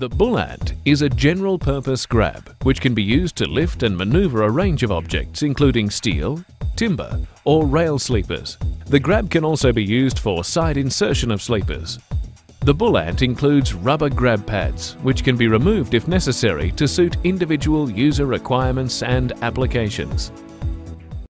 The bullant is a general-purpose grab which can be used to lift and maneuver a range of objects including steel, timber or rail sleepers. The grab can also be used for side insertion of sleepers. The bullant includes rubber grab pads which can be removed if necessary to suit individual user requirements and applications.